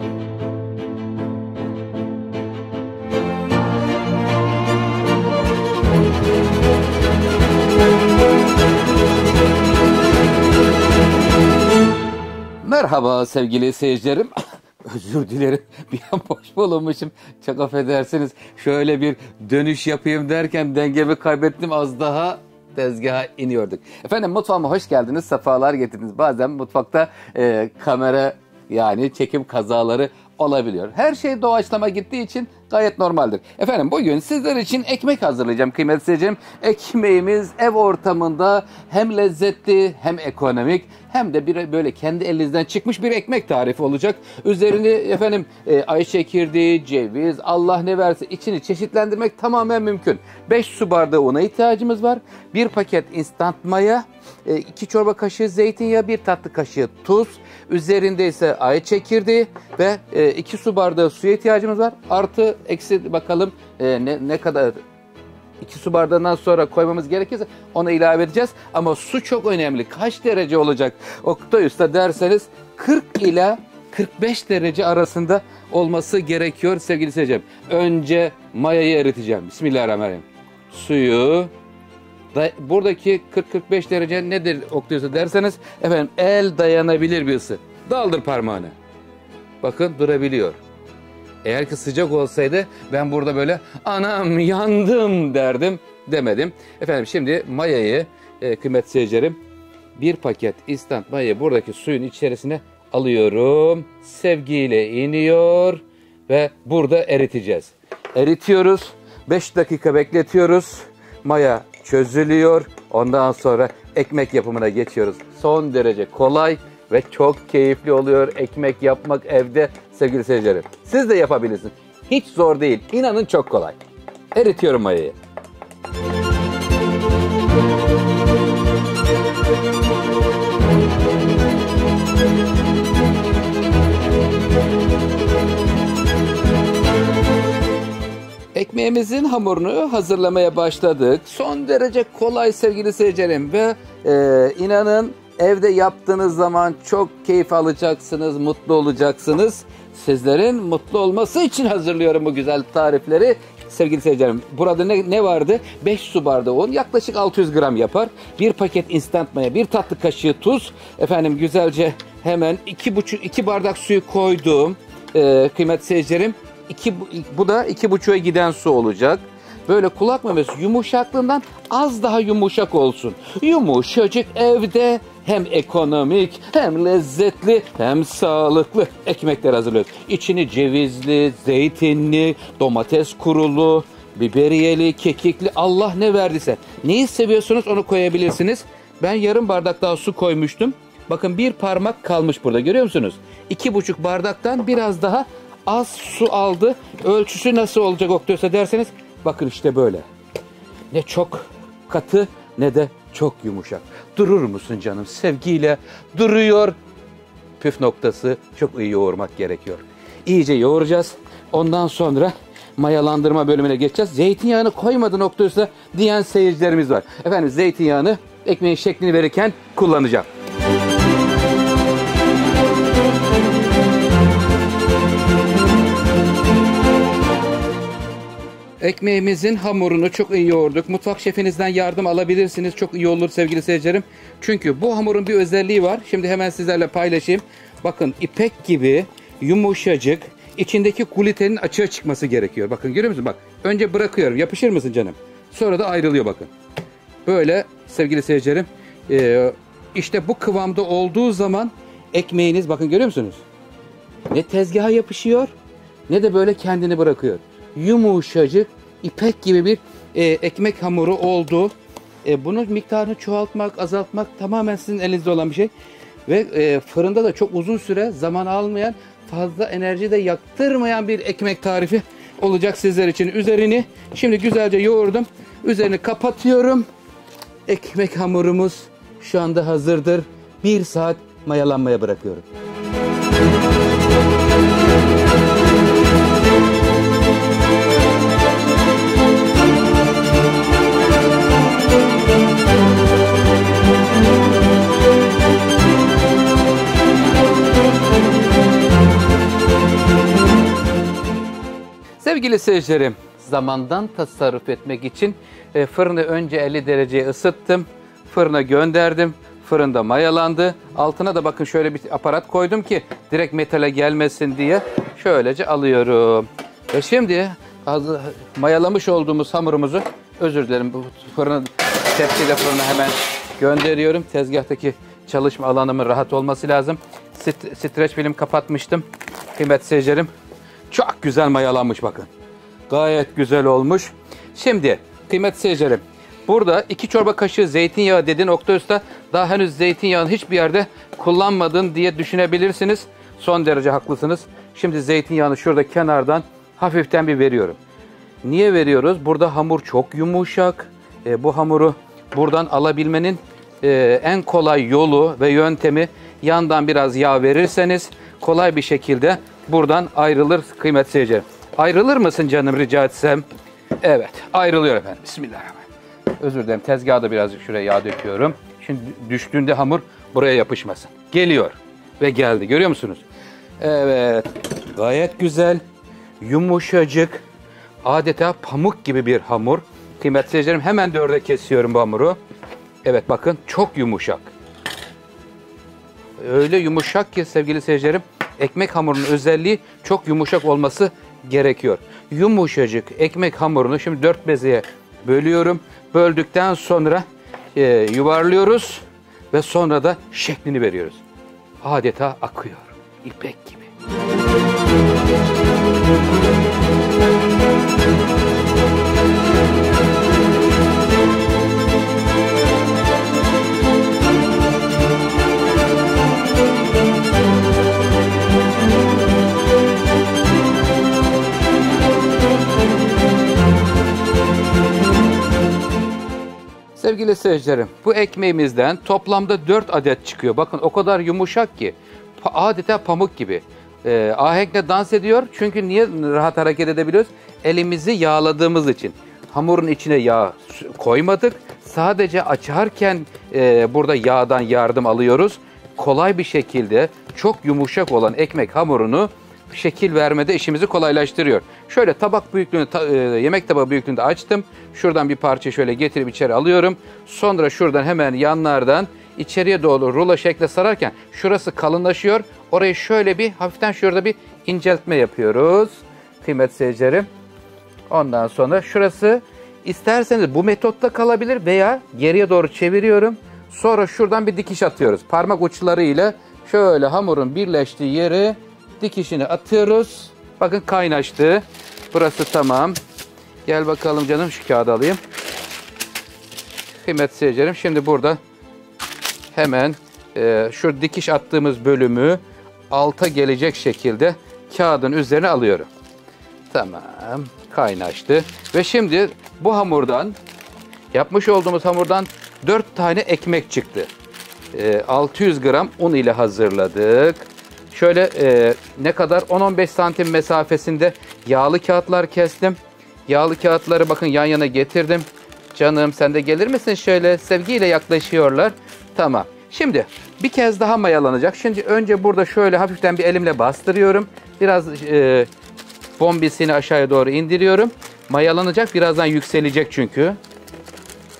Merhaba sevgili seyircilerim. Özür dilerim. Bir an boş bulunmuşum. Çok affedersiniz. Şöyle bir dönüş yapayım derken dengemi kaybettim. Az daha tezgaha iniyorduk. Efendim mutfağıma hoş geldiniz. Sefalar getirdiniz. Bazen mutfakta e, kamera yani çekim kazaları olabiliyor. Her şey doğaçlama gittiği için gayet normaldir. Efendim bugün sizler için ekmek hazırlayacağım kıymetli seyircilerim. Ekmeğimiz ev ortamında hem lezzetli hem ekonomik hem de bir böyle kendi elinizden çıkmış bir ekmek tarifi olacak. Üzerini efendim e, ay çekirdeği, ceviz, Allah ne verse içini çeşitlendirmek tamamen mümkün. 5 su bardağı una ihtiyacımız var. Bir paket instant maya, 2 e, çorba kaşığı zeytinyağı, bir tatlı kaşığı tuz. Üzerinde ise ay çekirdeği ve 2 e, su bardağı suya ihtiyacımız var. Artı eksi bakalım e, ne, ne kadar 2 su bardağından sonra koymamız gerekirse onu ilave edeceğiz. Ama su çok önemli. Kaç derece olacak? Oktay Usta derseniz 40 ila 45 derece arasında olması gerekiyor sevgili seyircilerim. Önce mayayı eriteceğim. Bismillahirrahmanirrahim. Suyu buradaki 40-45 derece nedir Usta derseniz efendim el dayanabilir bir ısı. Daldır parmağını. Bakın durabiliyor. Eğer ki sıcak olsaydı ben burada böyle anam yandım derdim demedim. Efendim şimdi mayayı e, kıymetli seyircilerim bir paket instant mayayı buradaki suyun içerisine alıyorum. Sevgiyle iniyor ve burada eriteceğiz. Eritiyoruz. 5 dakika bekletiyoruz. Maya çözülüyor. Ondan sonra ekmek yapımına geçiyoruz. Son derece kolay ve çok keyifli oluyor ekmek yapmak evde sevgili seyircilerim. Siz de yapabilirsiniz. Hiç zor değil. İnanın çok kolay. Eritiyorum mayayı. Ekmeğimizin hamurunu hazırlamaya başladık. Son derece kolay sevgili seyircilerim ve e, inanın evde yaptığınız zaman çok keyif alacaksınız, mutlu olacaksınız. Sizlerin mutlu olması için hazırlıyorum bu güzel tarifleri. Sevgili seyircilerim burada ne, ne vardı? 5 su bardağı un yaklaşık 600 gram yapar. Bir paket instant maya, bir tatlı kaşığı tuz. Efendim güzelce hemen 2,5 2 bardak suyu koydum. Ee, kıymetli seyircilerim. İki, bu da iki buçuğa giden su olacak. Böyle kulak memesi yumuşaklığından az daha yumuşak olsun. Yumuşacık evde hem ekonomik hem lezzetli hem sağlıklı ekmekler hazırlıyoruz. İçini cevizli, zeytinli, domates kurulu, biberiyeli, kekikli Allah ne verdiyse. Neyi seviyorsunuz onu koyabilirsiniz. Ben yarım bardak daha su koymuştum. Bakın bir parmak kalmış burada görüyor musunuz? İki buçuk bardaktan biraz daha az su aldı. Ölçüsü nasıl olacak Oktaysa derseniz bakın işte böyle. Ne çok katı ne de çok yumuşak. Durur musun canım sevgiyle? Duruyor. Püf noktası çok iyi yoğurmak gerekiyor. İyice yoğuracağız. Ondan sonra mayalandırma bölümüne geçeceğiz. Zeytinyağını koymadı noktası diyen seyircilerimiz var. Efendim zeytinyağını ekmeğin şeklini verirken kullanacağım. Ekmeğimizin hamurunu çok iyi yoğurduk. Mutfak şefinizden yardım alabilirsiniz. Çok iyi olur sevgili seyircilerim. Çünkü bu hamurun bir özelliği var. Şimdi hemen sizlerle paylaşayım. Bakın ipek gibi yumuşacık. İçindeki glutenin açığa çıkması gerekiyor. Bakın görüyor musun? Bak önce bırakıyorum. Yapışır mısın canım? Sonra da ayrılıyor bakın. Böyle sevgili seyircilerim. E, işte bu kıvamda olduğu zaman ekmeğiniz bakın görüyor musunuz? Ne tezgaha yapışıyor ne de böyle kendini bırakıyor yumuşacık ipek gibi bir e, ekmek hamuru oldu. E, bunun miktarını çoğaltmak, azaltmak tamamen sizin elinizde olan bir şey. Ve e, fırında da çok uzun süre zaman almayan, fazla enerji de yaktırmayan bir ekmek tarifi olacak sizler için. Üzerini şimdi güzelce yoğurdum. Üzerini kapatıyorum. Ekmek hamurumuz şu anda hazırdır. Bir saat mayalanmaya bırakıyorum. Sevgili seyircilerim, zamandan tasarruf etmek için e, fırını önce 50 dereceye ısıttım. Fırına gönderdim. Fırında mayalandı. Altına da bakın şöyle bir aparat koydum ki direkt metale gelmesin diye. Şöylece alıyorum. Ve şimdi mayalamış olduğumuz hamurumuzu özür dilerim bu fırını tepsiyle fırına hemen gönderiyorum. Tezgahtaki çalışma alanımın rahat olması lazım. St- streç film kapatmıştım. Kıymetli seyircilerim. Çok güzel mayalanmış bakın. Gayet güzel olmuş. Şimdi kıymetli seyircilerim. Burada iki çorba kaşığı zeytinyağı dedi nokta üstte. Daha henüz zeytinyağını hiçbir yerde kullanmadın diye düşünebilirsiniz. Son derece haklısınız. Şimdi zeytinyağını şurada kenardan hafiften bir veriyorum. Niye veriyoruz? Burada hamur çok yumuşak. E, bu hamuru buradan alabilmenin e, en kolay yolu ve yöntemi yandan biraz yağ verirseniz kolay bir şekilde buradan ayrılır kıymetli seyirciler. Ayrılır mısın canım rica etsem? Evet ayrılıyor efendim. Bismillahirrahmanirrahim. Özür dilerim tezgaha da birazcık şuraya yağ döküyorum. Şimdi düştüğünde hamur buraya yapışmasın. Geliyor ve geldi görüyor musunuz? Evet gayet güzel yumuşacık adeta pamuk gibi bir hamur. Kıymetli seyircilerim hemen dörde kesiyorum bu hamuru. Evet bakın çok yumuşak. Öyle yumuşak ki sevgili seyircilerim ekmek hamurunun özelliği çok yumuşak olması gerekiyor. Yumuşacık ekmek hamurunu şimdi dört bezeye bölüyorum. Böldükten sonra e, yuvarlıyoruz ve sonra da şeklini veriyoruz. Adeta akıyor. İpek gibi. Sevgili seyircilerim, bu ekmeğimizden toplamda 4 adet çıkıyor. Bakın o kadar yumuşak ki adeta pamuk gibi. Ee, ahenkle dans ediyor çünkü niye rahat hareket edebiliyoruz? Elimizi yağladığımız için. Hamurun içine yağ koymadık. Sadece açarken e, burada yağdan yardım alıyoruz. Kolay bir şekilde çok yumuşak olan ekmek hamurunu şekil vermede işimizi kolaylaştırıyor. Şöyle tabak büyüklüğünde, ta- e, yemek tabağı büyüklüğünde açtım. Şuradan bir parça şöyle getirip içeri alıyorum. Sonra şuradan hemen yanlardan içeriye doğru rulo şekle sararken şurası kalınlaşıyor. Orayı şöyle bir hafiften şurada bir inceltme yapıyoruz. Kıymet seyircilerim. Ondan sonra şurası isterseniz bu metotta kalabilir veya geriye doğru çeviriyorum. Sonra şuradan bir dikiş atıyoruz. Parmak uçlarıyla şöyle hamurun birleştiği yere dikişini atıyoruz. Bakın kaynaştı. Burası tamam. Gel bakalım canım şu kağıdı alayım. Kıymetli seyircilerim şimdi burada hemen e, şu dikiş attığımız bölümü alta gelecek şekilde kağıdın üzerine alıyorum. Tamam kaynaştı. Ve şimdi bu hamurdan yapmış olduğumuz hamurdan 4 tane ekmek çıktı. Ee, 600 gram un ile hazırladık. Şöyle e, ne kadar 10-15 santim mesafesinde yağlı kağıtlar kestim. Yağlı kağıtları bakın yan yana getirdim. Canım sen de gelir misin şöyle sevgiyle yaklaşıyorlar. Tamam. Şimdi bir kez daha mayalanacak. Şimdi önce burada şöyle hafiften bir elimle bastırıyorum. Biraz e, bombisini aşağıya doğru indiriyorum. Mayalanacak. Birazdan yükselecek çünkü.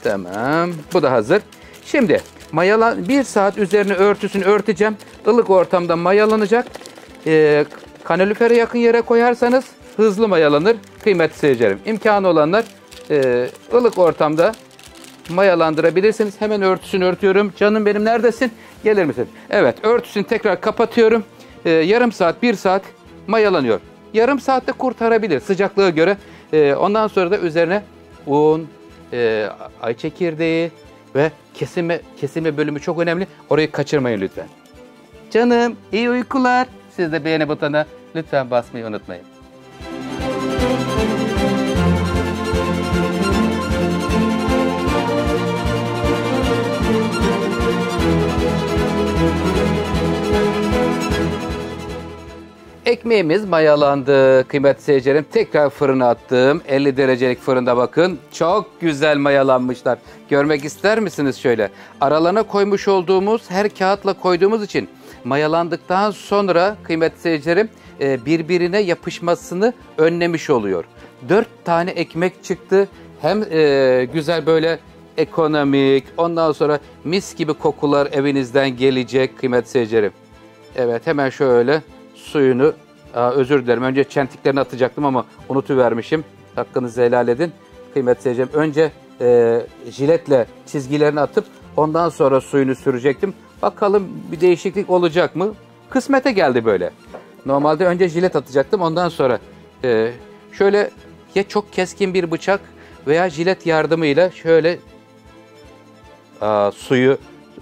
Tamam. Bu da hazır. Şimdi mayalan bir saat üzerine örtüsünü örteceğim. Ilık ortamda mayalanacak. Ee, kanalifere yakın yere koyarsanız hızlı mayalanır. Kıymetli seyircilerim. İmkanı olanlar e, ılık ortamda mayalandırabilirsiniz. Hemen örtüsünü örtüyorum. Canım benim neredesin? Gelir misin? Evet örtüsünü tekrar kapatıyorum. Ee, yarım saat, bir saat mayalanıyor. Yarım saatte kurtarabilir sıcaklığa göre. Ee, ondan sonra da üzerine un, e, ay çekirdeği ve kesime kesime bölümü çok önemli. Orayı kaçırmayın lütfen. Canım iyi uykular. Siz de beğeni butonuna lütfen basmayı unutmayın. Ekmeğimiz mayalandı kıymetli seyircilerim. Tekrar fırına attım. 50 derecelik fırında bakın. Çok güzel mayalanmışlar. Görmek ister misiniz şöyle? Aralarına koymuş olduğumuz her kağıtla koyduğumuz için mayalandıktan sonra kıymetli seyircilerim e, birbirine yapışmasını önlemiş oluyor. Dört tane ekmek çıktı. Hem e, güzel böyle ekonomik, ondan sonra mis gibi kokular evinizden gelecek kıymetli seyircilerim. Evet hemen şöyle suyunu, aa, özür dilerim önce çentiklerini atacaktım ama unutuvermişim. Hakkınızı helal edin. Kıymetli seyircilerim önce e, jiletle çizgilerini atıp ondan sonra suyunu sürecektim. Bakalım bir değişiklik olacak mı? Kısmete geldi böyle. Normalde önce jilet atacaktım ondan sonra e, şöyle ya çok keskin bir bıçak veya jilet yardımıyla şöyle aa, suyu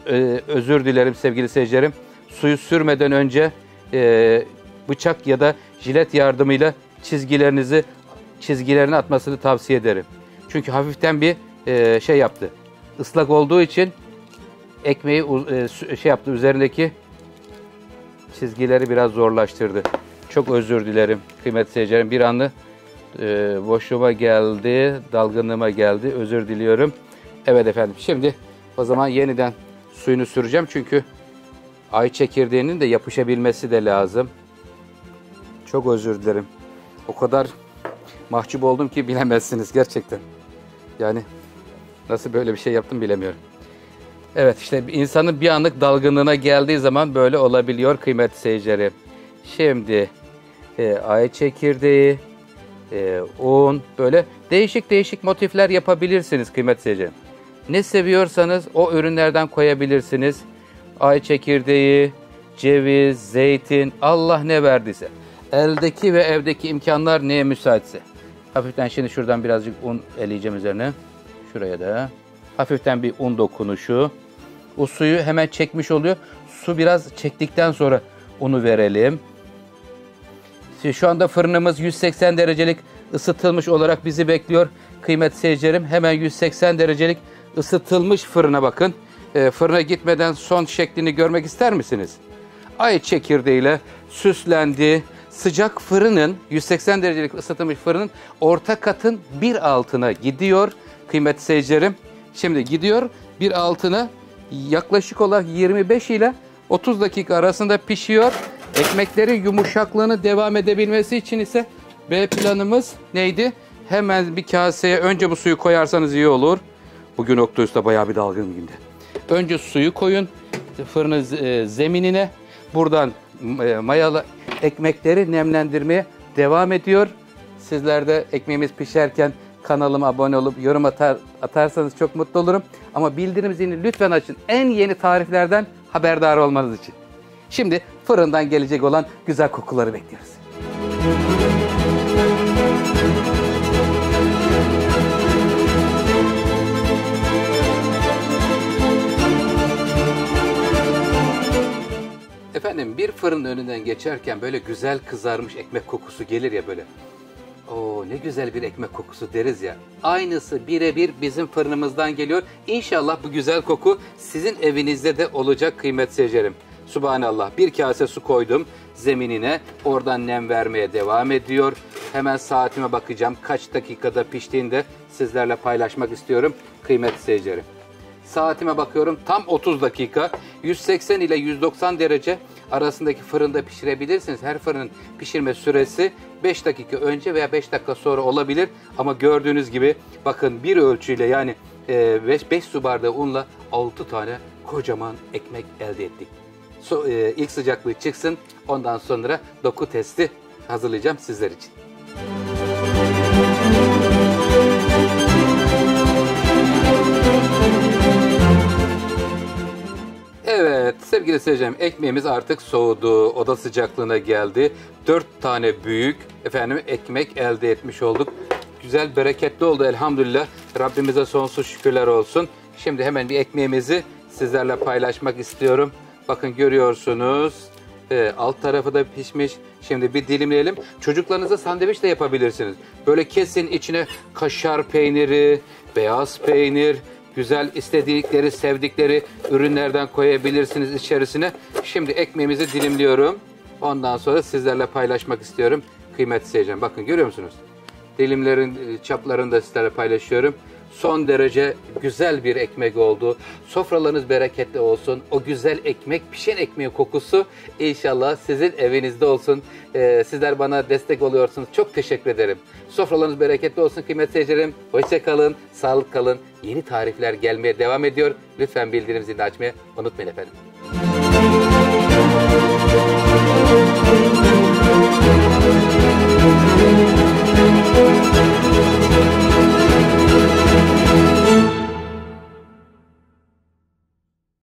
e, özür dilerim sevgili seyircilerim. Suyu sürmeden önce e, bıçak ya da jilet yardımıyla çizgilerinizi çizgilerini atmasını tavsiye ederim. Çünkü hafiften bir e, şey yaptı. Islak olduğu için ekmeği e, şey yaptı üzerindeki çizgileri biraz zorlaştırdı. Çok özür dilerim kıymetli seyircilerim. Bir anlı e, boşluğuma geldi, dalgınlığıma geldi. Özür diliyorum. Evet efendim. Şimdi o zaman yeniden suyunu süreceğim. Çünkü ay çekirdeğinin de yapışabilmesi de lazım. Çok özür dilerim. O kadar mahcup oldum ki bilemezsiniz gerçekten. Yani nasıl böyle bir şey yaptım bilemiyorum. Evet işte insanın bir anlık dalgınlığına geldiği zaman böyle olabiliyor kıymetli seyircilerim. Şimdi e, ay çekirdeği, e, un böyle değişik değişik motifler yapabilirsiniz kıymetli seyircilerim. Ne seviyorsanız o ürünlerden koyabilirsiniz. Ay çekirdeği, ceviz, zeytin, Allah ne verdiyse. Eldeki ve evdeki imkanlar neye müsaitse. Hafiften şimdi şuradan birazcık un eleyeceğim üzerine. Şuraya da. Hafiften bir un dokunuşu. O suyu hemen çekmiş oluyor. Su biraz çektikten sonra unu verelim. Şimdi Şu anda fırınımız 180 derecelik ısıtılmış olarak bizi bekliyor. Kıymetli seyircilerim hemen 180 derecelik ısıtılmış fırına bakın. Ee, fırına gitmeden son şeklini görmek ister misiniz? Ay çekirdeğiyle süslendi. Sıcak fırının 180 derecelik ısıtılmış fırının orta katın bir altına gidiyor. Kıymetli seyircilerim şimdi gidiyor bir altına yaklaşık olarak 25 ile 30 dakika arasında pişiyor. Ekmeklerin yumuşaklığını devam edebilmesi için ise B planımız neydi? Hemen bir kaseye önce bu suyu koyarsanız iyi olur. Bugün Oktay bayağı bir dalgın günde. Önce suyu koyun fırının e, zeminine. Buradan e, mayalı ekmekleri nemlendirmeye devam ediyor. Sizler de ekmeğimiz pişerken kanalıma abone olup yorum atar, atarsanız çok mutlu olurum. Ama bildirim zilini lütfen açın. En yeni tariflerden haberdar olmanız için. Şimdi fırından gelecek olan güzel kokuları bekliyoruz. Efendim bir fırın önünden geçerken böyle güzel kızarmış ekmek kokusu gelir ya böyle. Oo ne güzel bir ekmek kokusu deriz ya. Aynısı birebir bizim fırınımızdan geliyor. İnşallah bu güzel koku sizin evinizde de olacak kıymet seyircilerim. Subhanallah bir kase su koydum zeminine. Oradan nem vermeye devam ediyor. Hemen saatime bakacağım. Kaç dakikada piştiğinde sizlerle paylaşmak istiyorum kıymetli seyircilerim. Saatime bakıyorum tam 30 dakika. 180 ile 190 derece arasındaki fırında pişirebilirsiniz. Her fırının pişirme süresi 5 dakika önce veya 5 dakika sonra olabilir. Ama gördüğünüz gibi bakın bir ölçüyle yani 5 su bardağı unla 6 tane kocaman ekmek elde ettik. So, e, ilk sıcaklığı çıksın ondan sonra doku testi hazırlayacağım sizler için. Sevgili seyircilerim ekmeğimiz artık soğudu. Oda sıcaklığına geldi. Dört tane büyük efendim ekmek elde etmiş olduk. Güzel bereketli oldu elhamdülillah. Rabbimize sonsuz şükürler olsun. Şimdi hemen bir ekmeğimizi sizlerle paylaşmak istiyorum. Bakın görüyorsunuz. Ee, alt tarafı da pişmiş. Şimdi bir dilimleyelim. Çocuklarınıza sandviç de yapabilirsiniz. Böyle kesin içine kaşar peyniri, beyaz peynir, güzel istedikleri, sevdikleri ürünlerden koyabilirsiniz içerisine. Şimdi ekmeğimizi dilimliyorum. Ondan sonra sizlerle paylaşmak istiyorum. Kıymetli seyircilerim bakın görüyor musunuz? Dilimlerin e, çaplarını da sizlerle paylaşıyorum son derece güzel bir ekmek oldu. Sofralarınız bereketli olsun. O güzel ekmek, pişen ekmeğin kokusu inşallah sizin evinizde olsun. Ee, sizler bana destek oluyorsunuz. Çok teşekkür ederim. Sofralarınız bereketli olsun kıymetli seyircilerim. Hoşçakalın, sağlık kalın. Yeni tarifler gelmeye devam ediyor. Lütfen bildirim zilini açmayı unutmayın efendim. Müzik